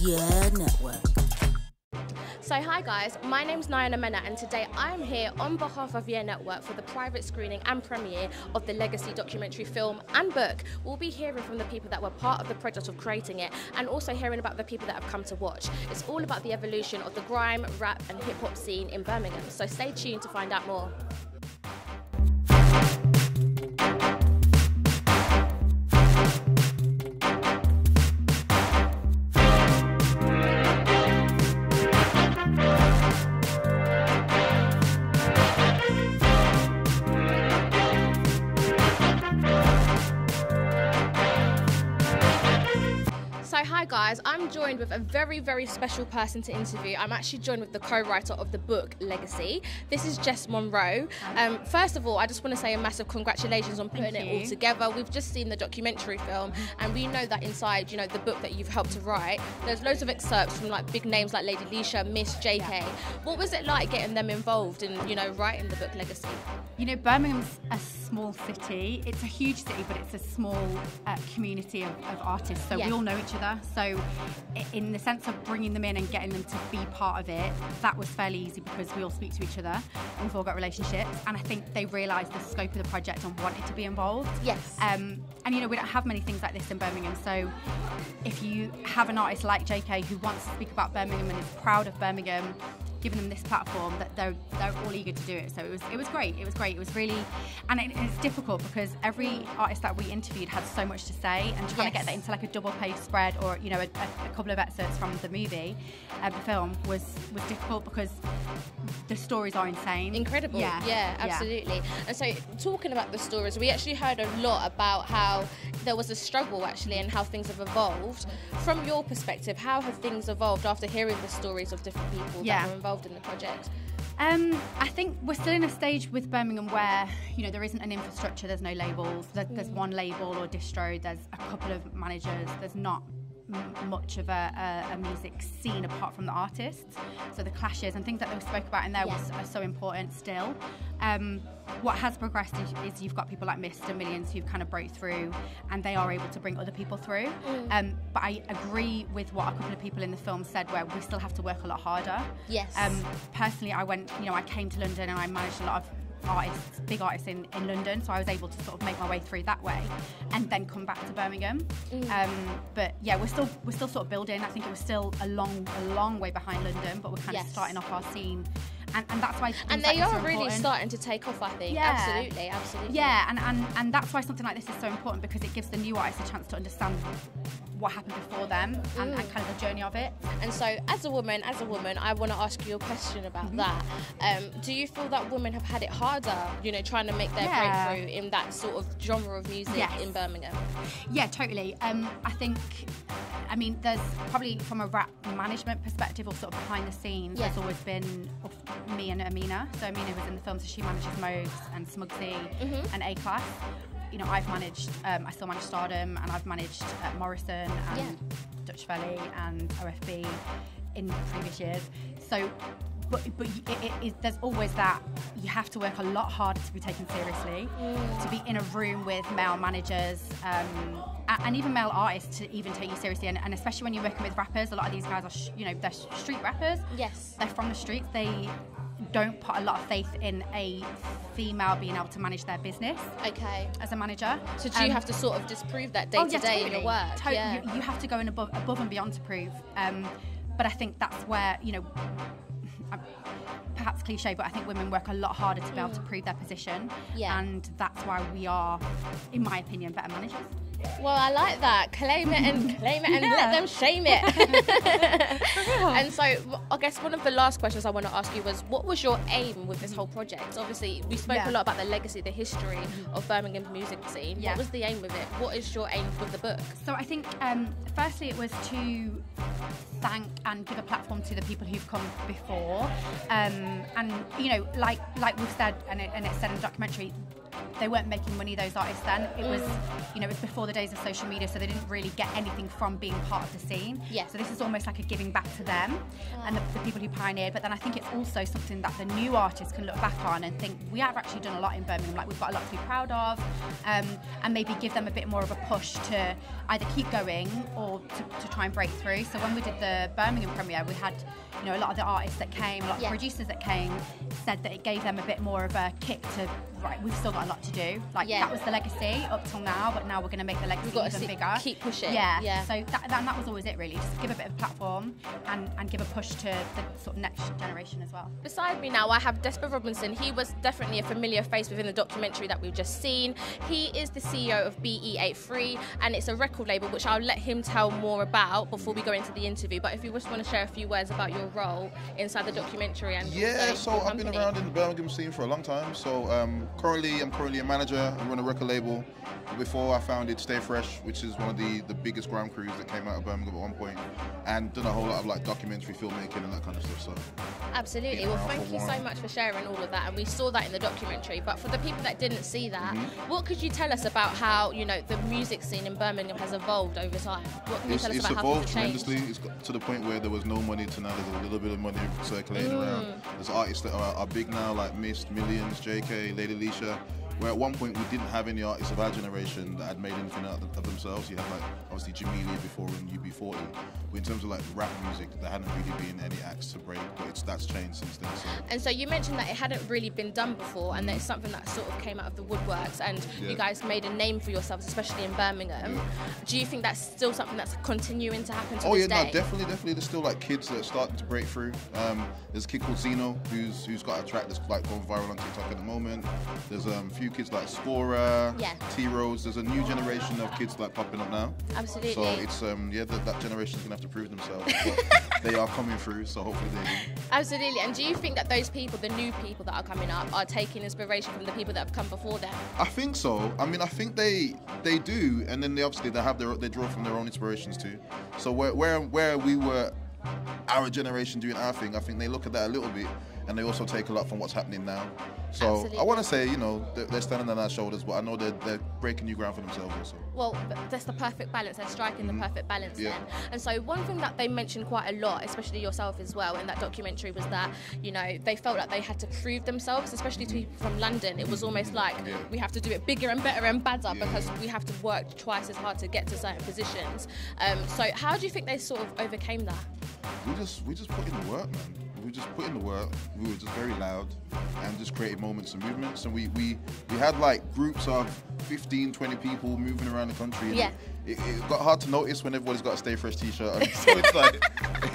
Yeah Network. So, hi guys, my name's Nayana Mena, and today I'm here on behalf of Yeah Network for the private screening and premiere of the Legacy documentary film and book. We'll be hearing from the people that were part of the project of creating it and also hearing about the people that have come to watch. It's all about the evolution of the grime, rap, and hip hop scene in Birmingham, so stay tuned to find out more. I'm joined with a very, very special person to interview. I'm actually joined with the co-writer of the book, Legacy. This is Jess Monroe. Um, first of all, I just want to say a massive congratulations on putting it all together. We've just seen the documentary film and we know that inside, you know, the book that you've helped to write, there's loads of excerpts from like big names like Lady Leshurr, Mist Jaykae. Yeah. What was it like getting them involved in, you know, writing the book Legacy? You know, Birmingham's a small city. It's a huge city, but it's a small uh, community of, of, artists. So yeah. we all know each other. So, in the sense of bringing them in and getting them to be part of it, that was fairly easy because we all speak to each other and we've all got relationships. And I think they realised the scope of the project and wanted to be involved. Yes. Um, and you know, we don't have many things like this in Birmingham. So, if you have an artist like Jaykae who wants to speak about Birmingham and is proud of Birmingham, given them this platform that they're they're all eager to do it. So it was it was great. It was great. It was really, and it, it's difficult because every artist that we interviewed had so much to say, and trying yes. to get that into like a double page spread or you know a, a, a couple of excerpts from the movie, uh, the film was was difficult because the stories are insane. Incredible. Yeah. Yeah. Absolutely. Yeah. And so talking about the stories, we actually heard a lot about how there was a struggle actually and how things have evolved. From your perspective, how have things evolved after hearing the stories of different people yeah. that were involved in the project? Um, I think we're still in a stage with Birmingham where you know there isn't an infrastructure, there's no labels, there's mm. one label or distro, there's a couple of managers, there's not much of a, a, a, music scene apart from the artists. So the clashes and things that they spoke about in there yes. was, are so important still. Um, what has progressed is, is, you've got people like Mr. Millions who've kind of broke through and they are able to bring other people through. Mm. Um, but I agree with what a couple of people in the film said where we still have to work a lot harder. Yes. Um, personally, I went, you know, I came to London and I managed a lot of artists, big artists in, in London, so I was able to sort of make my way through that way, and then come back to Birmingham. Mm. Um, but yeah, we're still we're still sort of building. I think it was still a long a long way behind London, but we're kind yes. of starting off our scene. And, and that's why and they are really important. starting to take off I think yeah. absolutely absolutely yeah and, and and that's why something like this is so important because it gives the new artists a chance to understand what happened before them and, and, kind of the journey of it. And so, as a woman, as a woman, I want to ask you a question about mm-hmm. that. Um, do you feel that women have had it harder, you know, trying to make their yeah. breakthrough in that sort of genre of music yes. in Birmingham? Yeah, totally. Um, I think. I mean, there's probably from a rap management perspective or sort of behind the scenes, yeah. there's always been me and Ameena. So Ameena was in the film, so she manages Mogs and Smugsy mm-hmm. and A Class you know, I've managed, um, I still manage Stardom, and I've managed uh, Morrison and yeah. Dutch Valley and OFB in previous years. So, but, but it, it, there's always that you have to work a lot harder to be taken seriously, mm. to be in a room with male managers. Um, and even male artists to even take you seriously, and, and, especially when you're working with rappers, a lot of these guys are, you know, they're street rappers. Yes, they're from the streets. They don't put a lot of faith in a female being able to manage their business. Okay. As a manager. So do um, you have to sort of disprove that day oh, to yeah, day totally. in your work? Totally. Yeah. You, you, have to go in above, above and beyond to prove. Um, but I think that's where you know. Perhaps cliche, but I think women work a lot harder to be able to prove their position, yeah. and that's why we are, in my opinion, better managers. Well, I like that. Claim it and claim it and yeah. let them shame it. and so, I guess one of the last questions I want to ask you was what was your aim with this whole project? Obviously, we spoke yeah. a lot about the legacy, the history of Birmingham's music scene. Yeah. What was the aim of it? What is your aim with the book? So, I think, um, firstly, it was to thank and give a platform to the people who've come before. Um, and, you know, like like we've said, and, it, and it's said in the documentary, they weren't making money. Those artists then it was, you know, it was before the days of social media, so they didn't really get anything from being part of the scene. Yeah. So this is almost like a giving back to them and the, the people who pioneered. But then I think it's also something that the new artists can look back on and think we have actually done a lot in Birmingham. Like we've got a lot to be proud of, um, and maybe give them a bit more of a push to either keep going or to, to try and break through. So when we did the Birmingham premiere, we had you know a lot of the artists that came, a lot of producers that came, said that it gave them a bit more of a kick to right. We've still got a lot to do. Like Yeah. that was the legacy up till now, but now we're going to make the legacy We've got to even see- bigger. keep pushing. Yeah. Yeah. So that, that, and that was always it really. Just give a bit of platform and, and give a push to the sort of next generation as well. Beside me now, I have Despa Robinson. He was definitely a familiar face within the documentary that we've just seen. He is the CEO of BE83, and it's a record label which I'll let him tell more about before we go into the interview. But if you just want to share a few words about your role inside the documentary and Yeah, so I've been around in the Birmingham scene for a long time. So um, currently, I'm currently a manager. I run a record label. Before I founded Stay Fresh, which is one of the, the biggest ground crews that came out of Birmingham at one point, and done a whole lot of like documentary filmmaking and that kind of stuff. So Absolutely. Well, thank you so much for sharing all of that, and we saw that in the documentary. But for the people that didn't see that, Mm-hmm. what could you tell us about how you know the music scene in Birmingham has evolved over time? What can you it's, tell us it's about how evolved tremendously. It's got to the point where there was no money to now there's a little bit of money circulating Mm. around. There's artists that are, are big now, like Mist, Millions, Jaykae, Lady Leshurr. Where at one point we didn't have any artists of our generation that had made anything out of themselves. You had like obviously Jamelia before and UB40. But in terms of like rap music, there hadn't really been any acts to break. But it's that's changed since then. So And so you mentioned that it hadn't really been done before, and that it's something that sort of came out of the woodworks, and Yeah. you guys made a name for yourselves, especially in Birmingham. Do you think that's still something that's continuing to happen to Oh yeah, day? no, definitely, definitely. There's still like kids that are starting to break through. Um, there's a kid called Zeno who's who's got a track that's like going viral on TikTok at the moment. There's um, a few kids like Spora, Yeah. T Rose. There's a new generation of kids like popping up now. Absolutely. So it's um yeah that, that generation's gonna have to prove themselves. but they are coming through, so hopefully they do. Absolutely. And do you think that those people, the new people that are coming up, are taking inspiration from the people that have come before them? I think so. I mean, I think they they do, and then they obviously they have their they draw from their own inspirations too. So where where where we were, our generation doing our thing, I think they look at that a little bit, and they also take a lot from what's happening now. So Absolutely. I want to say, you know, they're, standing on our shoulders, but I know they're they're breaking new ground for themselves also. Well, that's the perfect balance. They're striking the perfect balance Mm-hmm. Yeah. then. And so, one thing that they mentioned quite a lot, especially yourself as well, in that documentary, was that you know they felt like they had to prove themselves, especially to people from London. It was almost like Yeah. we have to do it bigger and better and badder Yeah. because we have to work twice as hard to get to certain positions. Um, so, how do you think they sort of overcame that? we just we just put in the work, man. We just put in the work. We were just very loud and just created moments and movements. And we we, we had like groups of 15, 20 people moving around the country. Yeah. It, it got hard to notice when everybody's got a Stay Fresh t-shirt. so it's like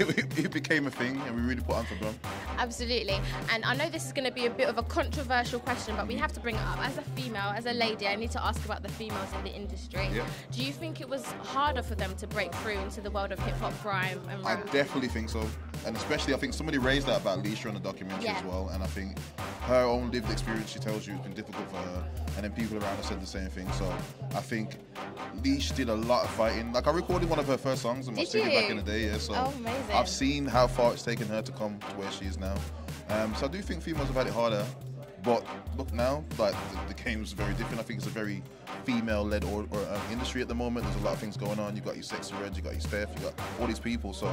it, it became a thing, and we really put on for them. Absolutely. And I know this is going to be a bit of a controversial question, but we have to bring it up. As a female, as a lady, I need to ask about the females in the industry. Yeah. Do you think it was harder for them to break through into the world of hip hop, grime, and I definitely think so, and especially I think somebody raised that about Leshurr in the documentary Yeah. as well, and I think her own lived experience she tells you has been difficult for her, and then people around her said the same thing. So I think Leash did a lot of fighting. Like I recorded one of her first songs in my Did studio back in the day, yeah. So Oh. I've seen how far it's taken her to come to where she is now. Um, so I do think females have had it harder. But look now, like the, the game's very different. I think it's a very female-led or, or um, industry at the moment. There's a lot of things going on. You've got your Sexyy Red, you've got your Steph, you got all these people. So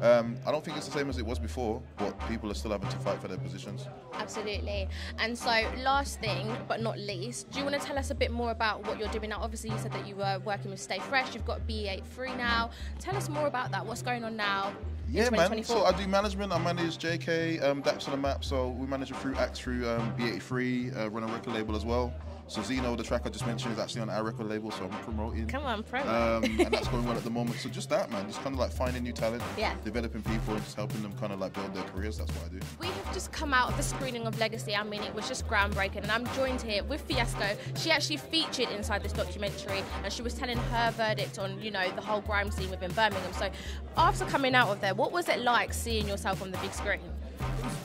um, I don't think it's the same as it was before. But people are still having to fight for their positions. Absolutely. And so, last thing, but not least, do you want to tell us a bit more about what you're doing now? Obviously, you said that you were working with Stay Fresh. You've got BE83 now. Tell us more about that. What's going on now? Yeah, man. So I do management. I manage Jaykae, um, Dapz on the map. So we manage a through acts through um, BE83, uh, run a record label as well. So Zeno, the track I just mentioned, is actually on our record label, so I'm promoting. Come on, promo. Um, and that's going well at the moment. So just that, man. Just kind of like finding new talent, Yeah. developing people, and just helping them kind of like build their careers. That's what I do. We have just come out of the screening of Legacy. I mean, it was just groundbreaking. And I'm joined here with Fiasqo. She actually featured inside this documentary and she was telling her verdict on, you know, the whole grime scene within Birmingham. So after coming out of there, what was it like seeing yourself on the big screen?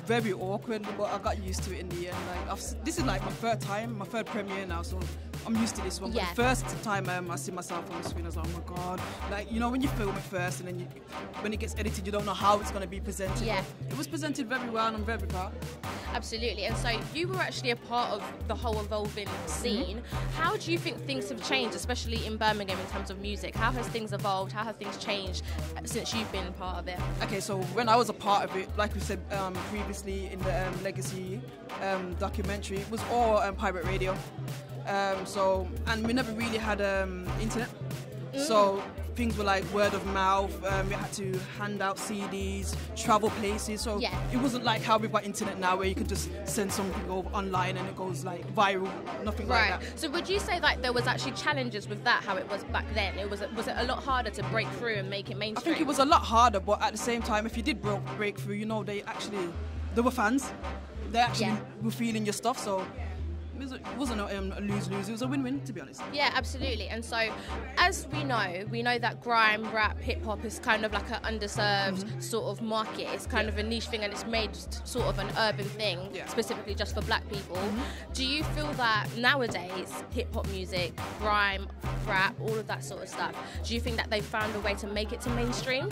Very awkward, but I got used to it in the end. Like I've, this is like my third time, my third premiere now, so I'm used to this one. Yeah. But the first time um, I see myself on the screen, I was like, oh my god! Like you know when you film it first, and then you, when it gets edited, you don't know how it's gonna be presented. Yeah. It was presented very well, and I'm very proud. Absolutely. And so you were actually a part of the whole evolving scene. How do you think things have changed, especially in Birmingham in terms of music? How has things evolved? How have things changed since you've been part of it? Okay, so when I was a part of it, like we said um, previously in the um, Legacy um, documentary, it was all um, pirate radio. Um, so and we never really had um, internet. So things were like word of mouth. Um, we had to hand out CDs, travel places. So Yeah. it wasn't like how we've got internet now, where you can just send something over online and it goes like viral. Nothing Right. like that. So would you say like there was actually challenges with that? How it was back then? It was was it a lot harder to break through and make it mainstream? I think it was a lot harder, but at the same time, if you did break, break through, you know, they actually, they were fans. They actually Yeah. were feeling your stuff, so it, was, it wasn't a, um, a lose-lose. It was a win-win, to be honest. Yeah, absolutely. And so, as we know, we know that grime, rap, hip hop is kind of like an underserved Mm-hmm. sort of market. It's kind of a niche thing and it's made sort of an urban thing, Yeah. Mm-hmm. specifically just for black people. Do you feel that nowadays, hip hop music, grime, rap, all of that sort of stuff, do you think that they've found a way to make it to mainstream?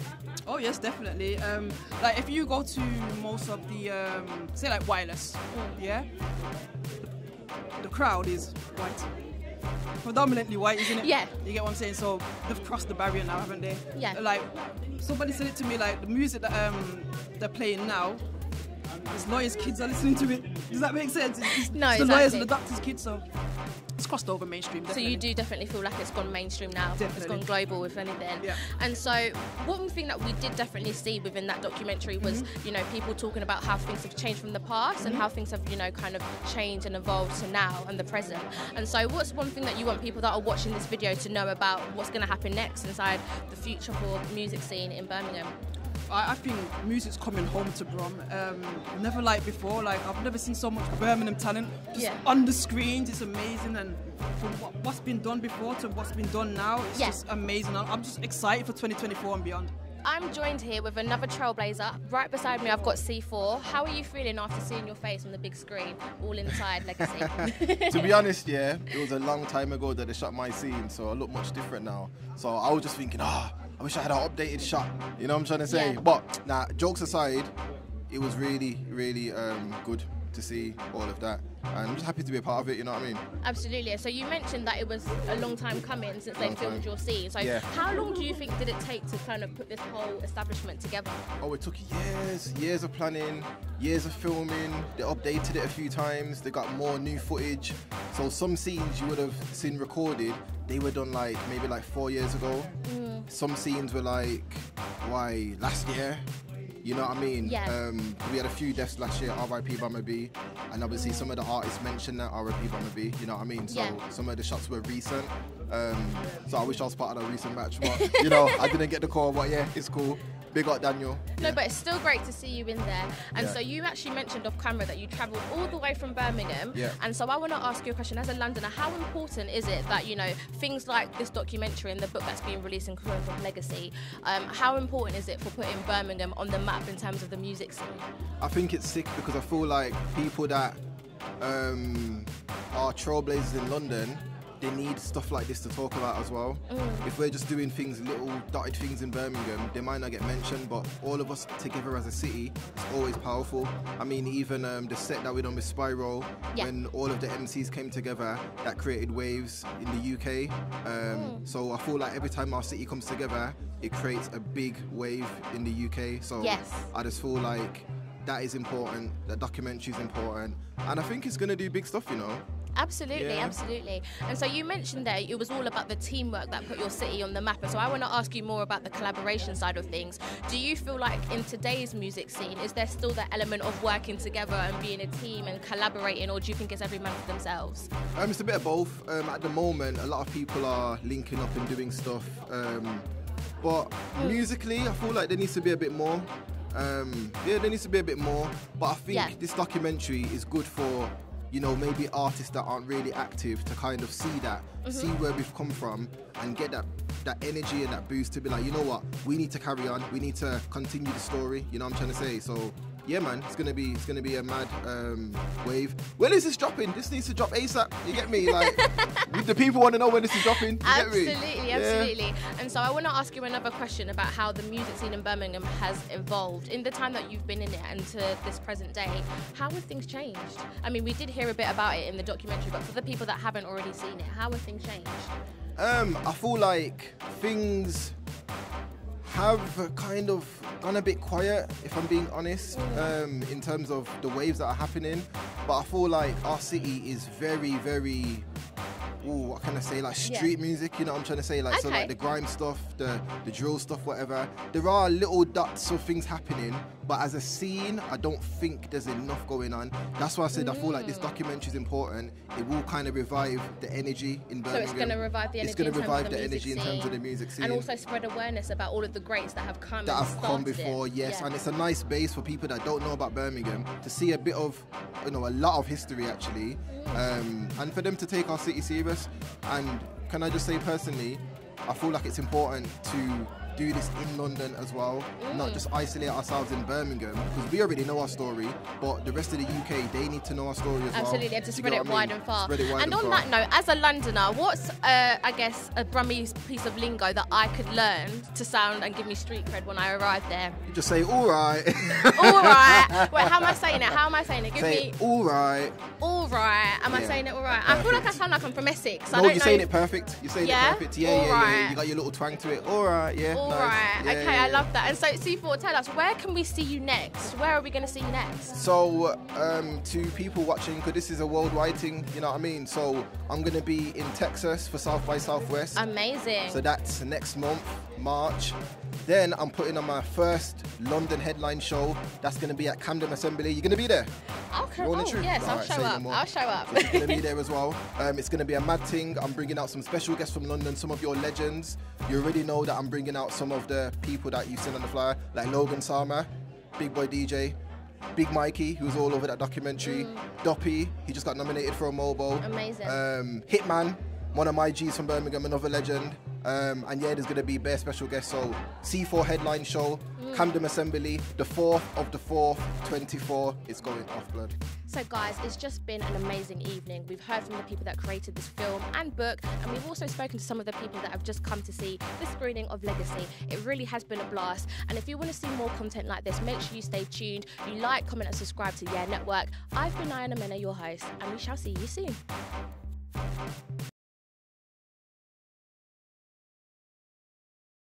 Oh yes, definitely. Um, like if you go to most of the, um, say like wireless, yeah, the crowd is white. Predominantly white, isn't it? Yeah. You get what I'm saying? So they've crossed the barrier now, haven't they? Yeah. Like somebody said it to me, like the music that um they're playing now, it's lawyers' kids are listening to it. Does that make sense? It's, it's No, the lawyers exactly. and the doctors' kids, so it's crossed over mainstream. So you do definitely feel like it's gone mainstream now. It's gone global, if anything. Yeah. And so one thing that we did definitely see within that documentary was, Mm-hmm. you know, people talking about how things have changed from the past and how things have, you know, kind of changed and evolved to now and the present. And so what's one thing that you want people that are watching this video to know about what's going to happen next inside the future for the music scene in Birmingham? I, I think music's coming home to Brum. Um, never like before. Like I've never seen so much Birmingham talent just Yeah. on the screens. It's amazing, and from what, what's been done before to what's been done now, it's Yeah. just amazing. I'm I'm just excited for 2024 and beyond. I'm joined here with another trailblazer. Right beside me, I've got C4. How are you feeling after seeing your face on the big screen, all inside Legacy? to be honest, yeah, it was a long time ago that they shot my scene, so I look much different now. So I was just thinking, ah, I wish I had an updated shot. You know what I'm trying to say? Yeah. But nah, jokes aside, it was really, really um, good to see all of that. And I'm just happy to be a part of it, you know what I mean? Absolutely. So you mentioned that it was a long time coming since they filmed time. your scene. So Yeah. how long do you think did it take to kind of put this whole establishment together? Oh, it took years, years of planning, years of filming. They updated it a few times. They got more new footage. So some scenes you would have seen recorded, they were done like maybe like four years ago. Mm. Some scenes were like, why last year? You know what I mean? Yeah. Um, we had a few deaths last year, R.I.P. Bama B, and obviously some of the artists mentioned that R.I.P. Bama B. You know what I mean? So Yeah. some of the shots were recent. Um, so I wish I was part of that recent match, but you know I didn't get the call. But yeah, it's cool. Big up Daniel. No, but it's still great to see you in there. And Yeah. so you actually mentioned off camera that you travelled all the way from Birmingham. Yeah. And so I want to ask you a question as a Londoner, how important is it that, you know, things like this documentary and the book that's being released in Crows of Legacy, um, how important is it for putting Birmingham on the map in terms of the music scene? I think it's sick because I feel like people that um, are trailblazers in London, they need stuff like this to talk about as well. If we're just doing things, little dotted things in Birmingham, they might not get mentioned, but all of us together as a city, it's always powerful. I mean, even um, the set that we done with Spiral, Yeah. when all of the MCs came together, that created waves in the UK. Um, So I feel like every time our city comes together, it creates a big wave in the UK. So Yes. I just feel like that is important. That documentary is important, and I think it's gonna do big stuff. You know. Absolutely, Yeah. absolutely. And so you mentioned there it was all about the teamwork that put your city on the map. And so I want to ask you more about the collaboration side of things. Do you feel like in today's music scene, is there still that element of working together and being a team and collaborating, or do you think it's every man for themselves? Um, it's a bit of both. Um, at the moment, a lot of people are linking up and doing stuff. Um, but musically, I feel like there needs to be a bit more. Um, yeah, there needs to be a bit more. But I think Yeah. this documentary is good for, you know, maybe artists that aren't really active to kind of see that, see mm-hmm. where we've come from, and get that that energy and that boost to be like, you know what, we need to carry on. We need to continue the story. You know what I'm trying to say? So yeah, man, it's gonna be it's gonna be a mad um, wave. When is this dropping? This needs to drop ASAP. You get me? Like, the people want to know when this is dropping. Absolutely, absolutely. And so I want to ask you another question about how the music scene in Birmingham has evolved in the time that you've been in it and to this present day. How have things changed? I mean, we did hear a bit about it in the documentary, but for the people that haven't already seen it, how have things changed? Um, I feel like things have kind of gone a bit quiet, if I'm being honest, um, in terms of the waves that are happening. But I feel like our city is very, very ooh, what can I say? Like street yeah. music, you know what I'm trying to say? Like okay. so like the grime stuff, the the drill stuff, whatever. There are little dots of things happening, but as a scene, I don't think there's enough going on. That's why I said mm. I feel like this mm. documentary is important. It will kind of revive the energy in Birmingham. So it's going to revive the energy. It's going to revive the, the energy scene. in terms of the music scene, and also spread awareness about all of the greats that have come. That have come before, it. yes, yeah. and it's a nice base for people that don't know about Birmingham to see a bit of, you know, a lot of history actually, mm. um, and for them to take our city serious. And can I just say personally, I feel like it's important to do this in London as well, mm. not just isolate ourselves in Birmingham because we already know our story, but the rest of the UK they need to know our story as Absolutely, well. Absolutely, they have to spread it wide mean? and far. Wide and, and on far. that note, as a Londoner, what's uh, I guess a Brummie piece of lingo that I could learn to sound and give me street cred when I arrive there? You just say all right. all right. Wait, how am I saying it? How am I saying it? Give say me all right. All right. Am yeah. I saying it all right? Perfect. I feel like I sound like I'm from Essex. No, you're saying it perfect. You're saying yeah? it perfect. Yeah, all yeah, right. yeah. You got your little twang to it. All right. Yeah. All nice. right. Yeah, okay, I love that. And so, C4, tell us, where can we see you next? Where are we going to see you next? So, um, to people watching, because this is a worldwide thing, you know what I mean? So, I'm going to be in Texas for South by Southwest. Amazing. So, that's next month, March. Then I'm putting on my first London headline show. That's going to be at Camden Assembly. You're going to be there? Okay. Oh, yes, I'll, right, show up. I'll show up. So you're going to be there as well. Um, it's going to be a mad thing. I'm bringing out some special guests from London, some of your legends. You already know that I'm bringing out some of the people that you've seen on the flyer, like Logan Sama, Big Boy DJ, Big Mikee, who's all over that documentary, mm. Doppy, he just got nominated for a MOBO. Amazing. Um, Hitman, one of my G's from Birmingham, another legend. Um, and yeah, there's going to be bare special guests. So C4 headline show, mm. Camden Assembly, the 4th of the 4th, 24. It's going off blood. So guys, it's just been an amazing evening. We've heard from the people that created this film and book, and we've also spoken to some of the people that have just come to see the screening of Legacy. It really has been a blast. And if you want to see more content like this, make sure you stay tuned. You like, comment, and subscribe to Yeah Network. I've been Ayana Mena, your host, and we shall see you soon.